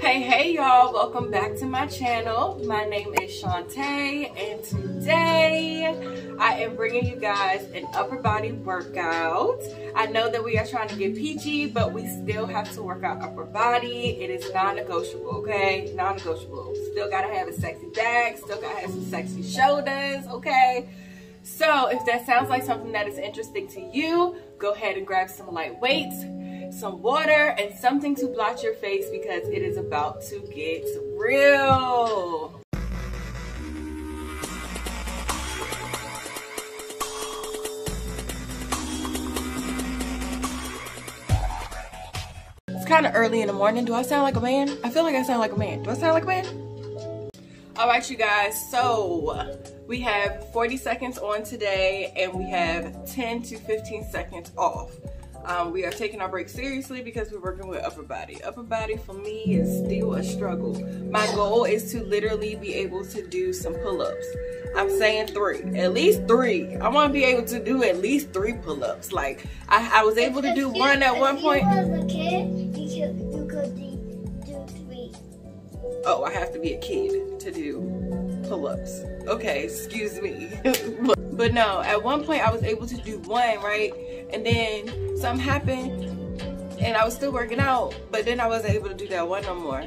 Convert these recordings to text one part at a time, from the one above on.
Hey, hey, y'all. Welcome back to my channel. My name is Chante, and today I am bringing you guys an upper body workout. I know that we are trying to get peachy, but we still have to work out upper body. It is non-negotiable, okay? Non-negotiable. Still gotta have a sexy back, still gotta have some sexy shoulders, okay? So if that sounds like something that is interesting to you, go ahead and grab some light weights some water, and something to blot your face because it is about to get real. It's kind of early in the morning. Do I sound like a man? I feel like I sound like a man. Do I sound like a man? All right, you guys. So we have 40 seconds on today and we have 10 to 15 seconds off. Um, we are taking our break seriously because we're working with upper body. Upper body for me is still a struggle. My goal is to literally be able to do some pull-ups. I'm saying three, at least three. I want to be able to do at least three pull-ups. Like I, I, was able to do one at one point. a kid, you could, you could do three. Oh, I have to be a kid to do pull-ups. Okay, excuse me. but no, at one point I was able to do one, right? And then something happened and I was still working out, but then I wasn't able to do that one no more.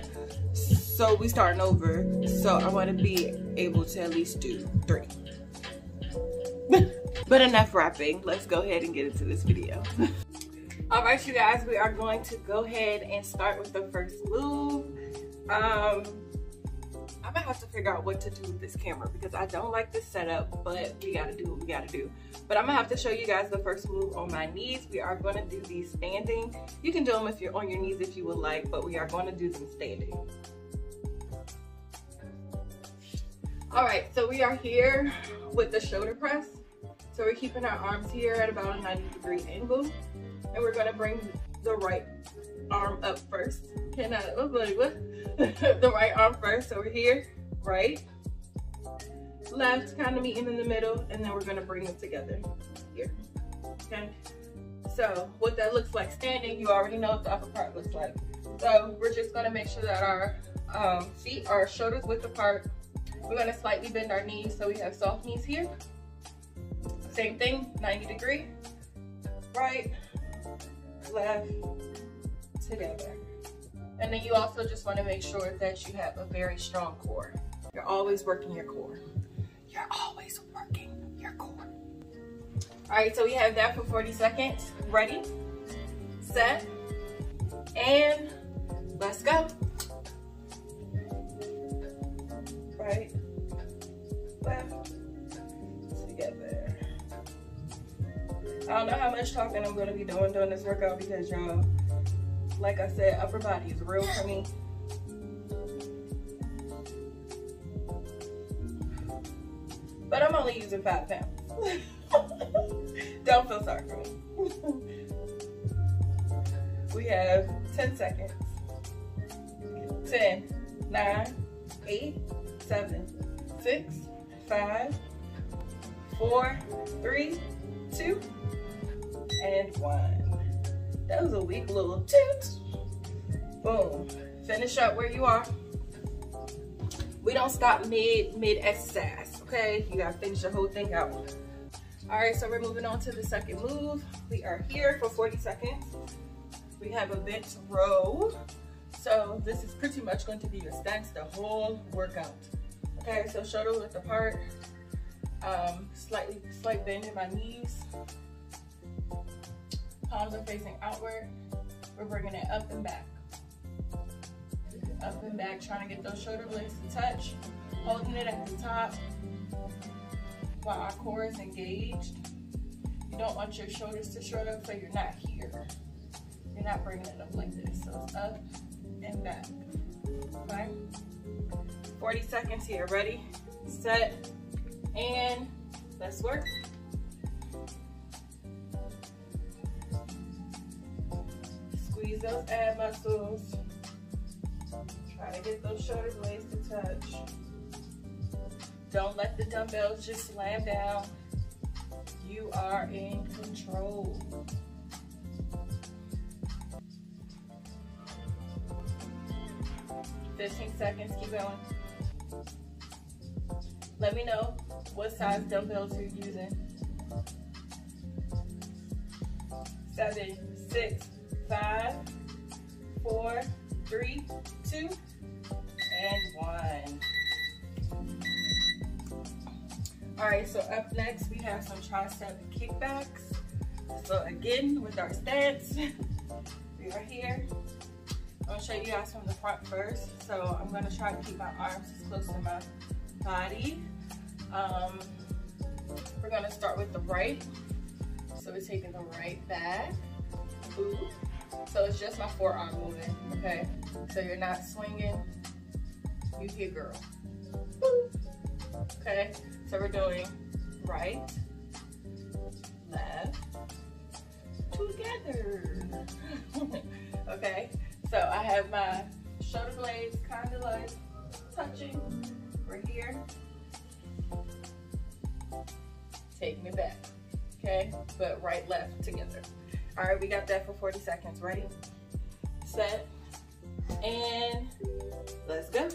So we starting over. So I want to be able to at least do three. but enough rapping. Let's go ahead and get into this video. All right, you guys, we are going to go ahead and start with the first move. Um, I'm gonna have to figure out what to do with this camera because I don't like this setup, but we gotta do what we gotta do. But I'm gonna have to show you guys the first move on my knees. We are gonna do these standing. You can do them if you're on your knees if you would like, but we are gonna do them standing. All right, so we are here with the shoulder press. So we're keeping our arms here at about a 90 degree angle. And we're gonna bring the right arm up first. Can the right arm first. So we're here, right, left, kind of meeting in the middle, and then we're gonna bring them together here, okay? So what that looks like standing, you already know what the upper part looks like. So we're just gonna make sure that our um, feet are shoulders width apart. We're gonna slightly bend our knees so we have soft knees here. Same thing, 90 degree, right, left, together. And then you also just want to make sure that you have a very strong core. You're always working your core. You're always working your core. All right, so we have that for 40 seconds. Ready, set, and let's go. Right, left, I don't know how much talking I'm gonna be doing during this workout because y'all, like I said, upper body is real for me. But I'm only using five pounds. Don't feel sorry for me. we have 10 seconds. 10, 9, 8, 7, 6, 5, 4, 3, 2, and 1. That was a weak little toot. Boom. Finish up where you are. We don't stop mid mid exercise, okay? You gotta finish the whole thing out. All right, so we're moving on to the second move. We are here for 40 seconds. We have a bent row. So this is pretty much going to be your stance the whole workout. Okay, so shoulder width apart, um, slightly slight bend in my knees, palms are facing outward. We're bringing it up and back. Up and back, trying to get those shoulder blades to touch. Holding it at the top while our core is engaged. You don't want your shoulders to shrug up so you're not here. You're not bringing it up like this. So it's up and back, okay? 40 seconds here, ready, set, and let's work. Those ab muscles. Try to get those shoulder blades to touch. Don't let the dumbbells just slam down. You are in control. 15 seconds, keep going. Let me know what size dumbbells you're using. Seven, six, five, four, three, two, and one. All right, so up next we have some tricep kickbacks. So again, with our stance, we are here. I'm gonna show you guys from the front first. So I'm gonna try to keep my arms as close to my body. Um, we're gonna start with the right. So we're taking the right back, Ooh. So it's just my forearm moving, okay? So you're not swinging, you hit girl. Okay, so we're doing right, left, together. okay, so I have my shoulder blades kind of like touching right here. Take me back, okay? But right, left together. All right, we got that for 40 seconds. Ready, set, and let's go.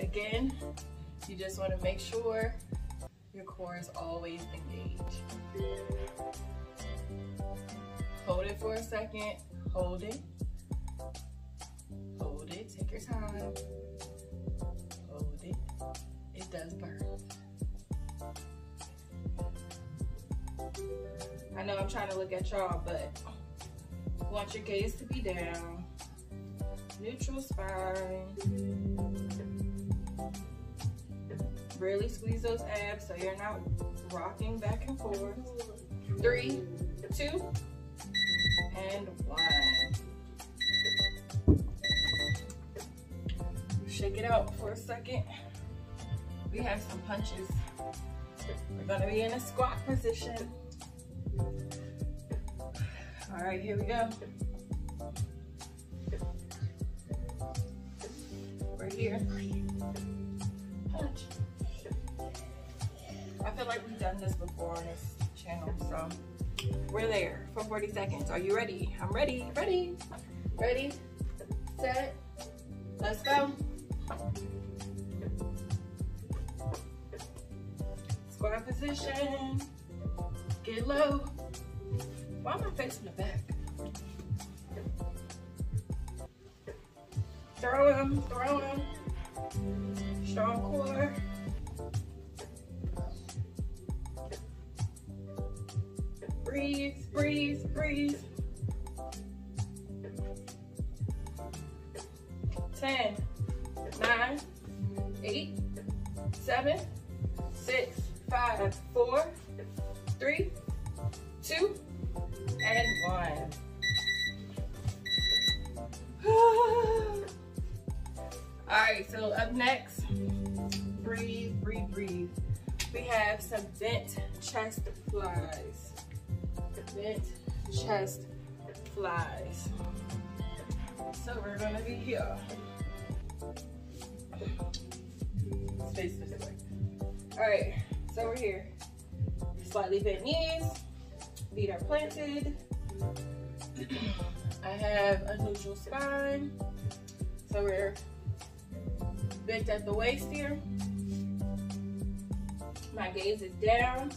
Again, you just wanna make sure your core is always engaged. Hold it for a second, hold it. Hold it, take your time. Hold it, it does burn. I know I'm trying to look at y'all, but want your gaze to be down. Neutral spine. Really squeeze those abs so you're not rocking back and forth. Three, two, and one. Shake it out for a second. We have some punches. We're gonna be in a squat position. All right, here we go. We're here. Punch. I feel like we've done this before on this channel, so we're there for 40 seconds. Are you ready? I'm ready, ready, ready, set, let's go. Squat position, get low. Why am I facing the back? Throw him, throw him. Strong core. Breathe, breathe, breathe. Bent chest flies. Bent chest flies. So we're gonna be here. This way. All right, so we're here. Slightly bent knees, feet are planted. I have a neutral spine. So we're bent at the waist here. My gaze is down.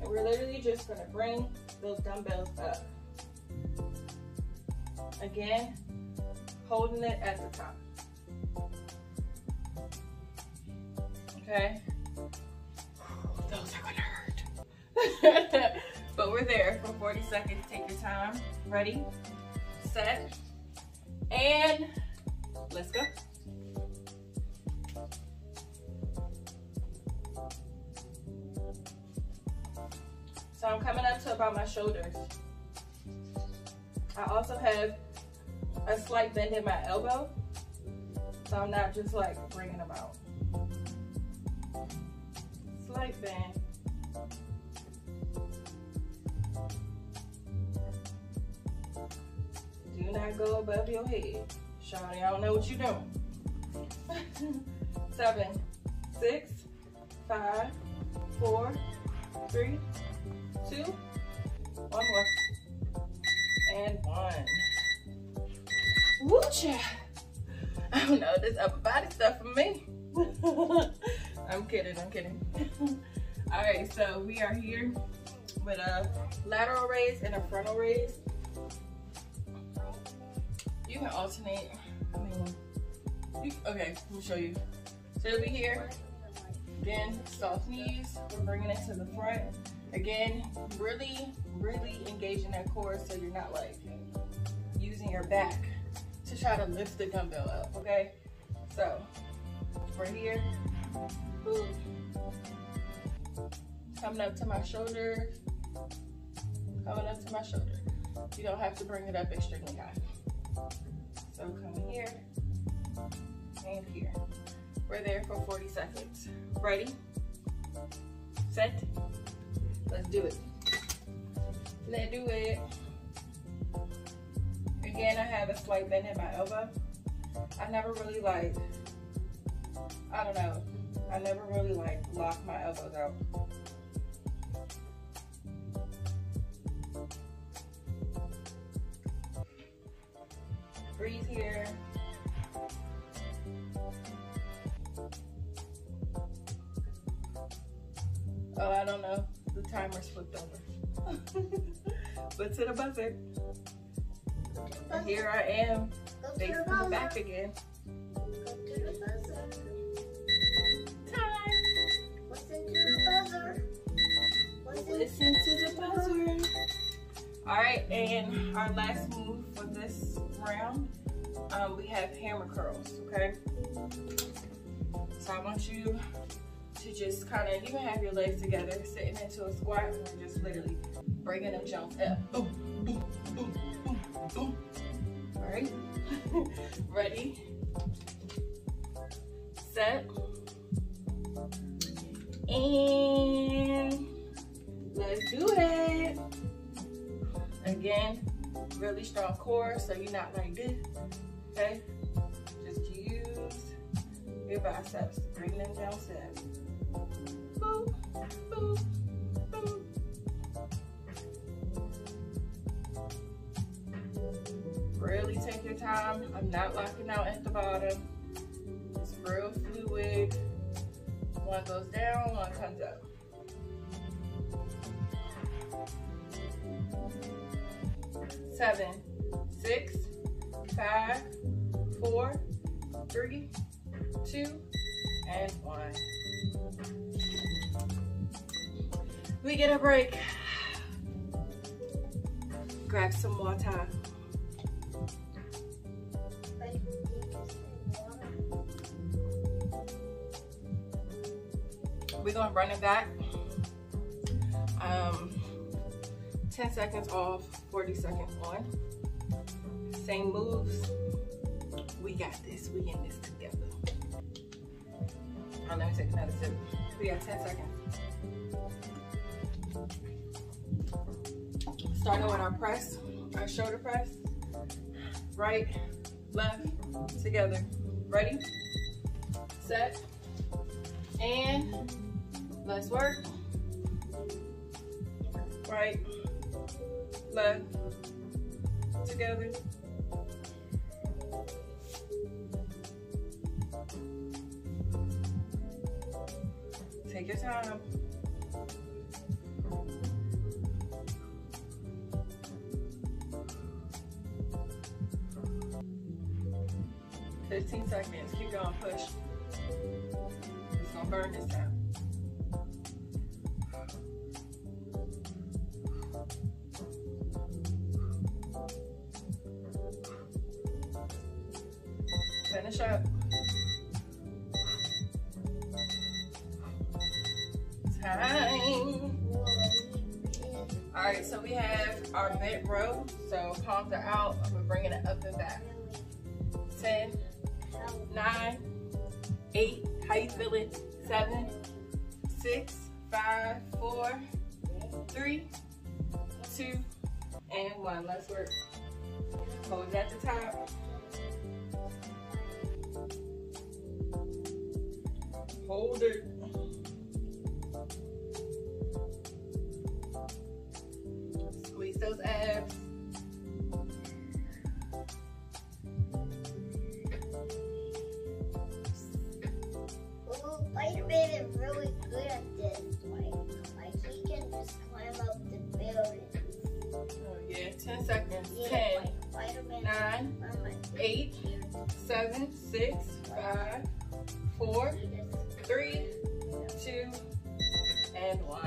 And we're literally just gonna bring those dumbbells up. Again, holding it at the top. Okay? Those are gonna hurt. but we're there for 40 seconds. Take your time. Ready, set, and let's go. So I'm coming up to about my shoulders. I also have a slight bend in my elbow. So I'm not just like bringing them out. Slight bend. Do not go above your head. Shawty, I don't know what you're doing. Seven, six, five, four, three, two, one more, and one. Woo I don't know, this upper body stuff for me. I'm kidding, I'm kidding. All right, so we are here with a lateral raise and a frontal raise. You can alternate. I mean, you, okay, let me show you. So we here. Again, soft knees. We're bringing it to the front. Again, really, really engaging that core so you're not like using your back to try to lift the dumbbell up, okay? So, we're here. Coming up to my shoulder. Coming up to my shoulder. You don't have to bring it up extremely high. So coming here and here. We're there for 40 seconds. Ready? Set. Let's do it. Let's do it. Again, I have a slight bend in my elbow. I never really like, I don't know, I never really like lock my elbows out. Breathe here. Oh, I don't know. Timer's flipped over. but to the buzzer. And here I am, facing the back again. Listen to the buzzer. Listen Listen to the buzzer. All right, and our last move for this round, um, we have hammer curls, okay? So I want you to just kind of, you can have your legs together, sitting into a squat, and just literally bringing them jumps up. Boom, boom, boom, boom, boom. All right, ready, set, and let's do it. Again, really strong core, so you're not like this, okay? Just use your biceps bring them down steps. Really take your time. I'm not locking out at the bottom. It's real fluid. One goes down, one comes up. Seven, six, five, four, three, two, and one. We get a break. Grab some water. We're gonna run it back. Um, 10 seconds off, 40 seconds on. Same moves. We got this. We in this together. Oh, another sip. We got 10 seconds. Starting with our press, our shoulder press. Right, left, together. Ready, set, and let's work. Right, left, together. 15 seconds. Keep going. Push. It's gonna burn this time. 3, 2, and 1. Let's work. Hold at the top. Hold it. Squeeze those abs. Seven, six, five, four, three, two, and one.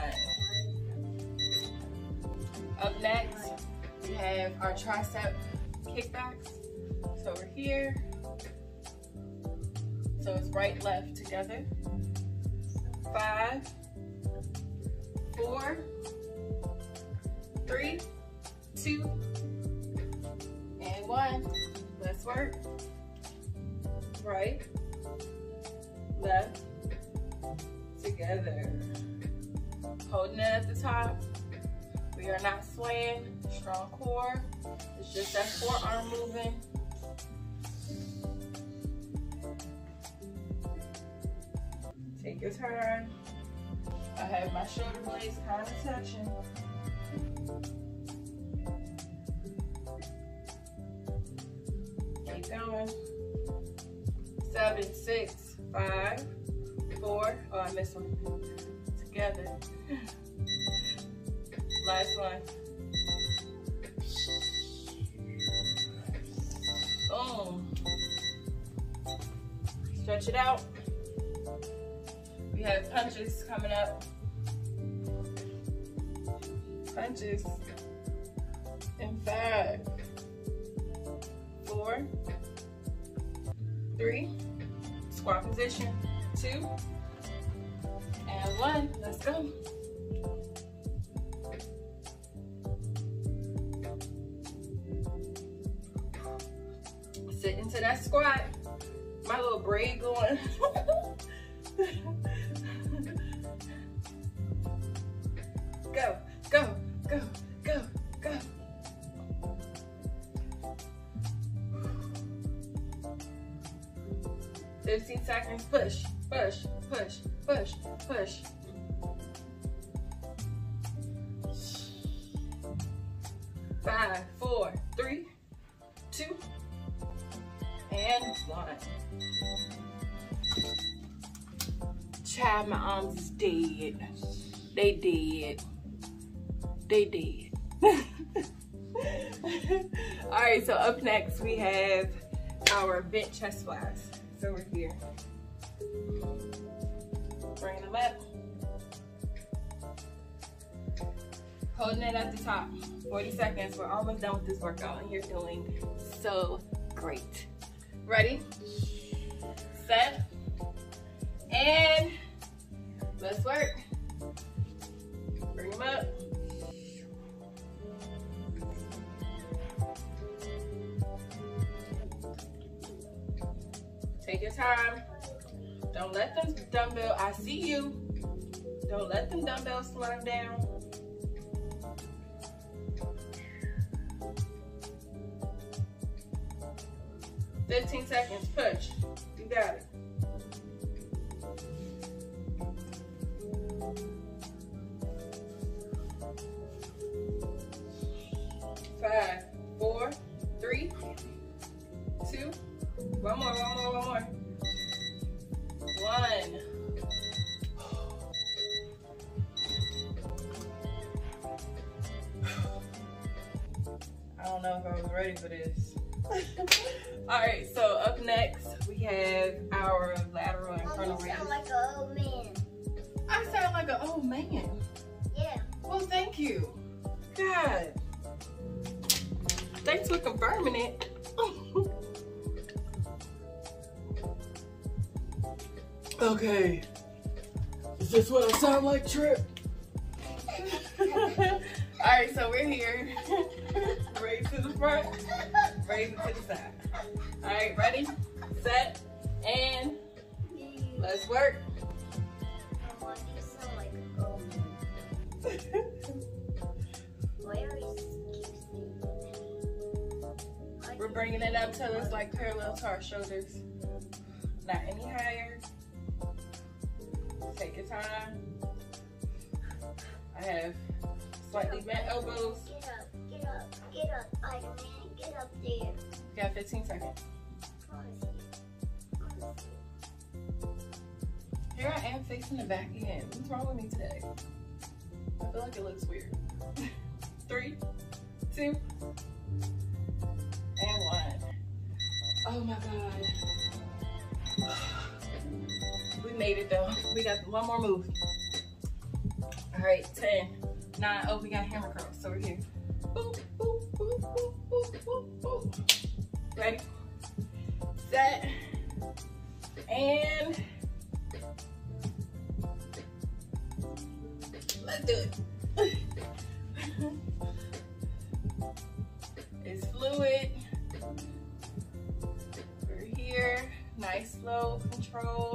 Up next, we have our tricep kickbacks. So we're here. So it's right, left together. Five, four, three, two, one. Let's work. Right, left, together. Holding it at the top. We are not swaying. Strong core. It's just that forearm moving. Take your time. I have my shoulder blades kind of touching. Seven, six, five, four. Oh, I missed one. Together. Last one. Boom. Stretch it out. We have punches coming up. Punches. In five, four, three, squat position, two, and one. Let's go. Sit into that squat. My little braid going. Five, four, three, two, and one. Child, my arms is dead. They dead. They dead. All right, so up next we have our bent chest flies. So we're here. Bring them up. Holding it at the top. 40 seconds. We're almost done with this workout and you're doing so great. Ready? Set. And let's work. Bring them up. Take your time. Don't let them dumbbell, I see you. Don't let them dumbbells slide down. Fifteen seconds, push. You got it. Five, four, three, two, one more, one more, one more. One. I don't know if I was ready for this. All right, so up next we have our lateral and frontal You raise. sound like an old man. I sound like an old man. Yeah. Well, thank you. God. Thanks for confirming it. okay. Is this what I sound like, Trip? Alright, so we're here. Raise to the front, raise to the side. Alright, ready, set, and let's work. Mama, you sound like an old man. Why are you keep saying that? We're bringing it up till it's like parallel to our shoulders. Not any higher. Take your time. I have slightly bent elbows. Get up, get up, get up, Iron Man, get up there. You got 15 seconds. Facing the back again. What's wrong with me today? I feel like it looks weird. Three, two, and one. Oh my God. We made it though. We got one more move. All right, 10, 9. Oh, we got hammer curls. So we're here. Boop, boop, boop, boop, boop, boop. Ready? Set. And let's do it. it's fluid. We're here. Nice, slow, controlled.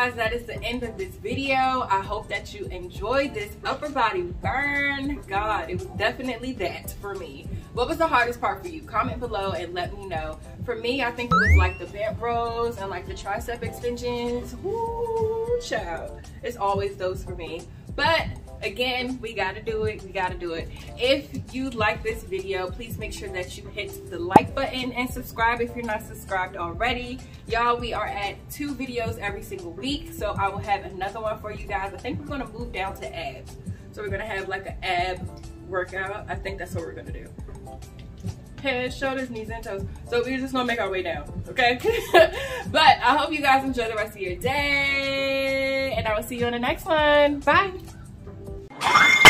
Guys, that is the end of this video. I hope that you enjoyed this upper body burn. God, it was definitely that for me. What was the hardest part for you? Comment below and let me know. For me, I think it was like the bent rows and like the tricep extensions. Woo, child. It's always those for me. But again, we gotta do it, we gotta do it. If you like this video, please make sure that you hit the like button and subscribe if you're not subscribed already. Y'all, we are at two videos every single week, so I will have another one for you guys. I think we're gonna move down to abs. So we're gonna have like an ab workout. I think that's what we're gonna do. Head, shoulders, knees, and toes. So we're just gonna make our way down, okay? but I hope you guys enjoy the rest of your day, and I will see you on the next one. Bye. Thank you.